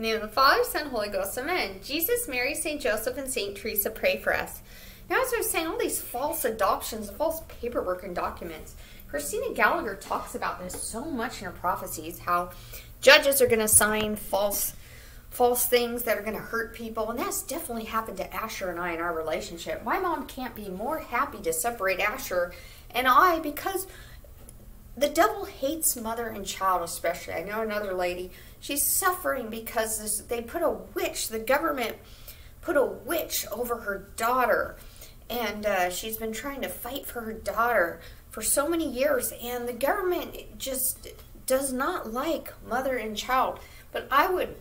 Name of the Father, Son, Holy Ghost, Amen. Jesus, Mary, St. Joseph, and St. Teresa, pray for us. Now, as I was saying, all these false adoptions, false paperwork and documents. Christina Gallagher talks about this so much in her prophecies, how judges are going to sign false false things that are going to hurt people. And that's definitely happened to Asher and I in our relationship. My mom can't be more happy to separate Asher and I because the devil hates mother and child, especially. I know another lady, she's suffering because this, they put a witch, the government put a witch over her daughter. And uh, she's been trying to fight for her daughter for so many years. And the government just does not like mother and child. But I would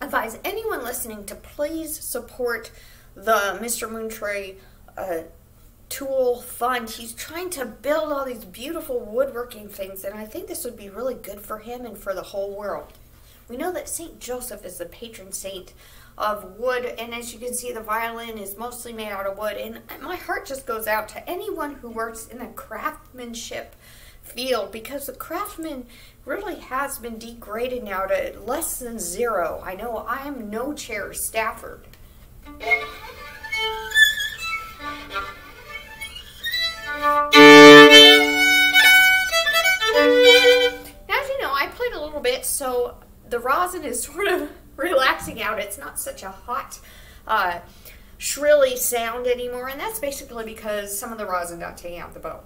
advise anyone listening to please support the Mr. Moontree uh, tool fund. He's trying to build all these beautiful woodworking things, and I think this would be really good for him and for the whole world. We know that St. Joseph is the patron saint of wood, and as you can see, the violin is mostly made out of wood. And my heart just goes out to anyone who works in the craftsmanship field because the craftsman really has been degraded now to less than zero. I know I am no chair Stafford. So the rosin is sort of relaxing out. It's not such a hot, uh, shrilly sound anymore, and that's basically because some of the rosin got taken out the bow.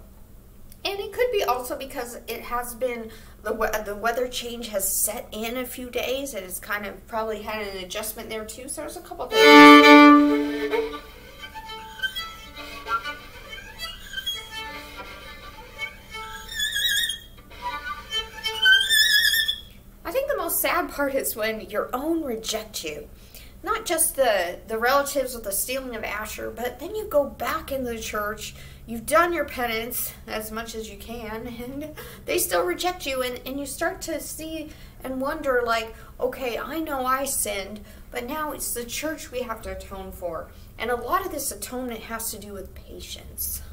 And it could be also because it has been the the weather change has set in a few days, and it's kind of probably had an adjustment there too. So there's a couple things. Sad part is when your own reject you. Not just the, the relatives with the stealing of Asher, but then you go back in the church, you've done your penance as much as you can, and they still reject you, and, and you start to see and wonder, like, okay, I know I sinned, but now it's the church we have to atone for. And a lot of this atonement has to do with patience.